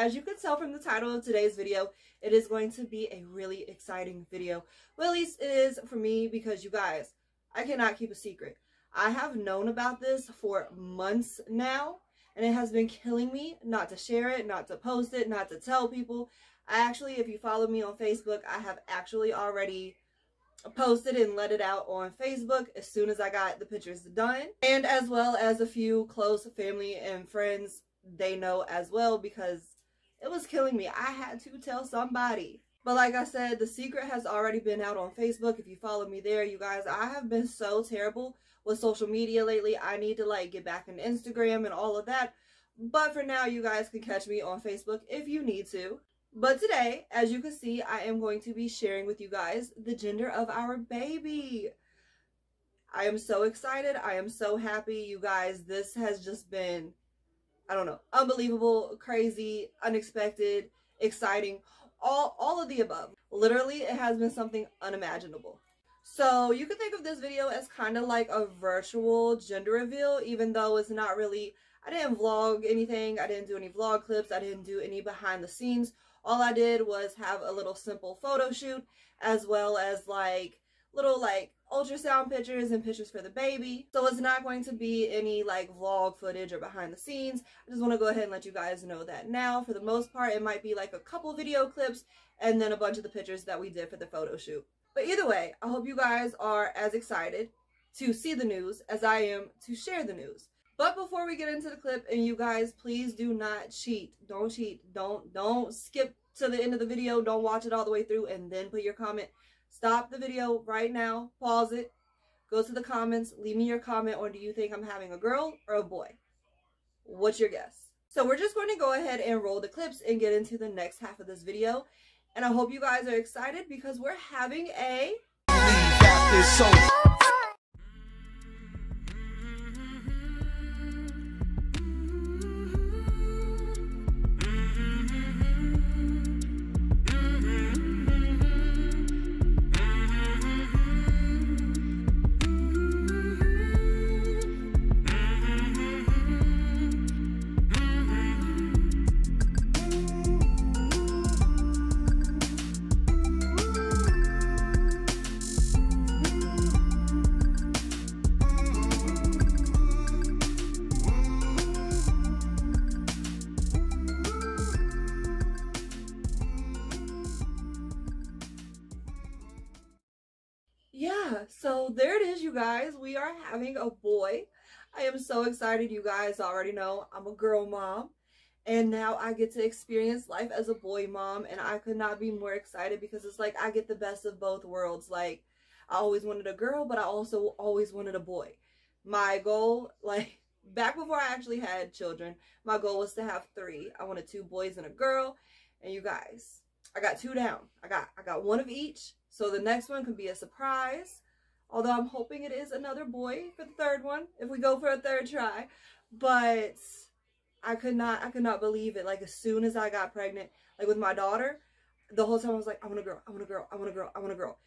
as you can tell from the title of today's video, it is going to be a really exciting video. Well, at least it is for me because you guys, I cannot keep a secret. I have known about this for months now, and it has been killing me not to share it, not to post it, not to tell people. I actually, if you follow me on Facebook, I have actually already posted and let it out on Facebook as soon as I got the pictures done. And as well as a few close family and friends, they know as well because it was killing me. I had to tell somebody. But like I said, the secret has already been out on Facebook. If you follow me there, you guys, I have been so terrible with social media lately. I need to like get back into Instagram and all of that. But for now, you guys can catch me on Facebook if you need to. But today, as you can see, I am going to be sharing with you guys the gender of our baby. I am so excited. I am so happy. You guys, this has just been, I don't know, unbelievable, crazy, unexpected, exciting, all, all of the above. Literally, it has been something unimaginable. So you can think of this video as kind of like a virtual gender reveal, even though it's not really, I didn't vlog anything. I didn't do any vlog clips. I didn't do any behind the scenes all I did was have a little simple photo shoot as well as like little like ultrasound pictures and pictures for the baby. So it's not going to be any like vlog footage or behind the scenes. I just want to go ahead and let you guys know that now. For the most part, it might be like a couple video clips and then a bunch of the pictures that we did for the photo shoot. But either way, I hope you guys are as excited to see the news as I am to share the news. But before we get into the clip, and you guys, please do not cheat. Don't cheat. Don't don't skip to the end of the video. Don't watch it all the way through and then put your comment. Stop the video right now. Pause it. Go to the comments. Leave me your comment on do you think I'm having a girl or a boy? What's your guess? So we're just going to go ahead and roll the clips and get into the next half of this video. And I hope you guys are excited because we're having a... so there it is, you guys. We are having a boy. I am so excited. You guys already know I'm a girl mom. And now I get to experience life as a boy mom. And I could not be more excited because it's like I get the best of both worlds. Like, I always wanted a girl, but I also always wanted a boy. My goal, like, back before I actually had children, my goal was to have three. I wanted two boys and a girl. And you guys, I got two down. I got I got one of each. So the next one could be a surprise. Although I'm hoping it is another boy for the third one, if we go for a third try. But I could not I could not believe it. Like as soon as I got pregnant, like with my daughter, the whole time I was like, I want a girl, I want a girl, I want a girl, I want a girl.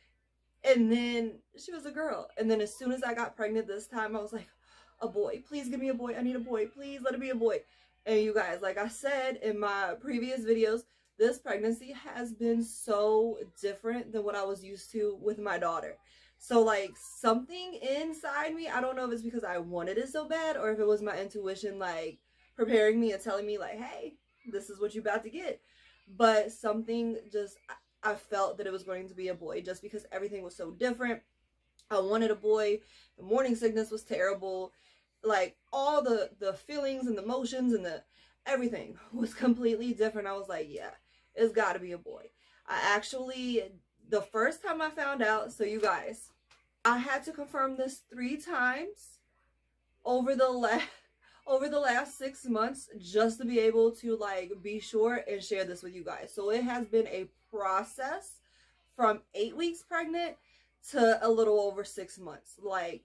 And then she was a girl. And then as soon as I got pregnant this time, I was like, a boy. Please give me a boy. I need a boy. Please let it be a boy. And you guys, like I said in my previous videos, this pregnancy has been so different than what I was used to with my daughter. So like something inside me, I don't know if it's because I wanted it so bad or if it was my intuition like preparing me and telling me like, hey, this is what you're about to get. But something just, I felt that it was going to be a boy just because everything was so different. I wanted a boy. The morning sickness was terrible. Like all the, the feelings and the emotions and the everything was completely different. I was like, yeah, it's got to be a boy. I actually, the first time I found out, so you guys, I had to confirm this three times over the last over the last six months just to be able to like be sure and share this with you guys. So it has been a process from eight weeks pregnant to a little over six months. Like,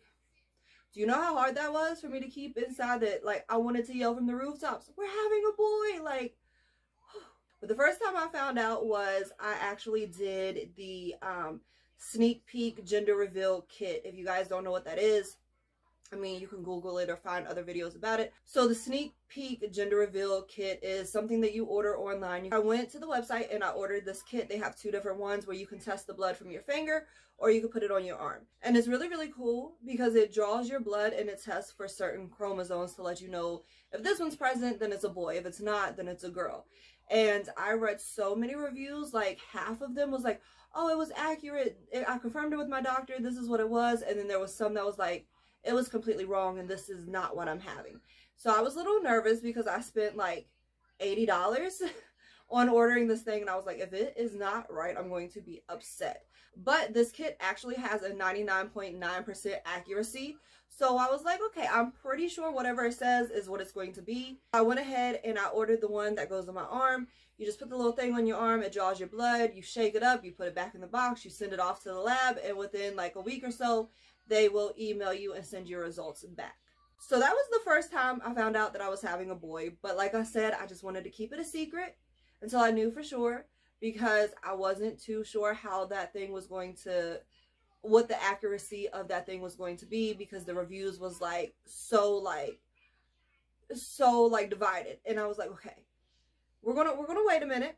do you know how hard that was for me to keep inside that? Like, I wanted to yell from the rooftops, we're having a boy. Like, but the first time I found out was I actually did the um, sneak peek gender reveal kit. If you guys don't know what that is, I mean, you can Google it or find other videos about it. So the sneak peek gender reveal kit is something that you order online. I went to the website and I ordered this kit. They have two different ones where you can test the blood from your finger or you can put it on your arm. And it's really, really cool because it draws your blood and it tests for certain chromosomes to let you know if this one's present, then it's a boy. If it's not, then it's a girl. And I read so many reviews, like half of them was like, oh, it was accurate. I confirmed it with my doctor. This is what it was. And then there was some that was like, it was completely wrong and this is not what I'm having. So I was a little nervous because I spent like $80 on ordering this thing and I was like, if it is not right, I'm going to be upset. But this kit actually has a 99.9% .9 accuracy. So I was like, okay, I'm pretty sure whatever it says is what it's going to be. I went ahead and I ordered the one that goes on my arm. You just put the little thing on your arm, it draws your blood, you shake it up, you put it back in the box, you send it off to the lab, and within like a week or so, they will email you and send your results back. So that was the first time I found out that I was having a boy. But like I said, I just wanted to keep it a secret until I knew for sure because I wasn't too sure how that thing was going to what the accuracy of that thing was going to be because the reviews was like so like so like divided and I was like okay we're gonna we're gonna wait a minute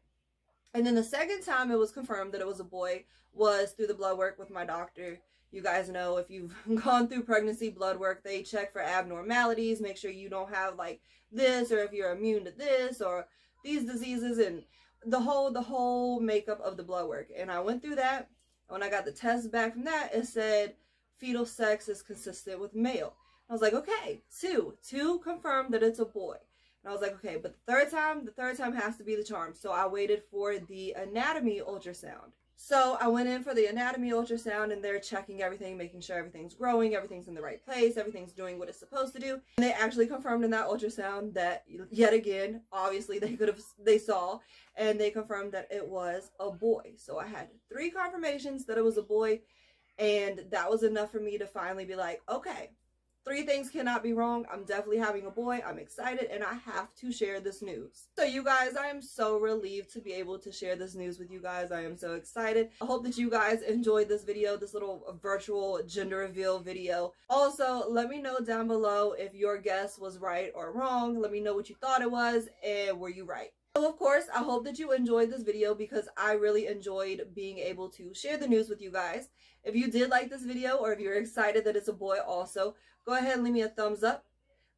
and then the second time it was confirmed that it was a boy was through the blood work with my doctor you guys know if you've gone through pregnancy blood work, they check for abnormalities, make sure you don't have like this or if you're immune to this or these diseases and the whole the whole makeup of the blood work. And I went through that. When I got the test back from that, it said fetal sex is consistent with male. I was like, okay, two. Two confirmed that it's a boy. And I was like, okay, but the third time, the third time has to be the charm. So I waited for the anatomy ultrasound. So I went in for the anatomy ultrasound and they're checking everything, making sure everything's growing, everything's in the right place, everything's doing what it's supposed to do. And they actually confirmed in that ultrasound that yet again, obviously they could have, they saw, and they confirmed that it was a boy. So I had three confirmations that it was a boy and that was enough for me to finally be like, okay, Three things cannot be wrong. I'm definitely having a boy. I'm excited and I have to share this news. So you guys, I am so relieved to be able to share this news with you guys. I am so excited. I hope that you guys enjoyed this video, this little virtual gender reveal video. Also, let me know down below if your guess was right or wrong. Let me know what you thought it was and were you right. So of course, I hope that you enjoyed this video because I really enjoyed being able to share the news with you guys. If you did like this video or if you're excited that it's a boy also, go ahead and leave me a thumbs up.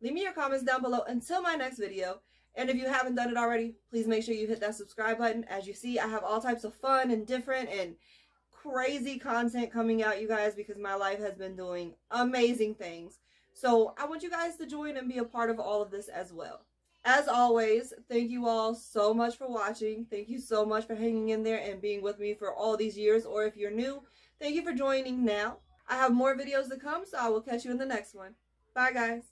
Leave me your comments down below until my next video. And if you haven't done it already, please make sure you hit that subscribe button. As you see, I have all types of fun and different and crazy content coming out, you guys, because my life has been doing amazing things. So I want you guys to join and be a part of all of this as well. As always, thank you all so much for watching. Thank you so much for hanging in there and being with me for all these years. Or if you're new, thank you for joining now. I have more videos to come, so I will catch you in the next one. Bye, guys.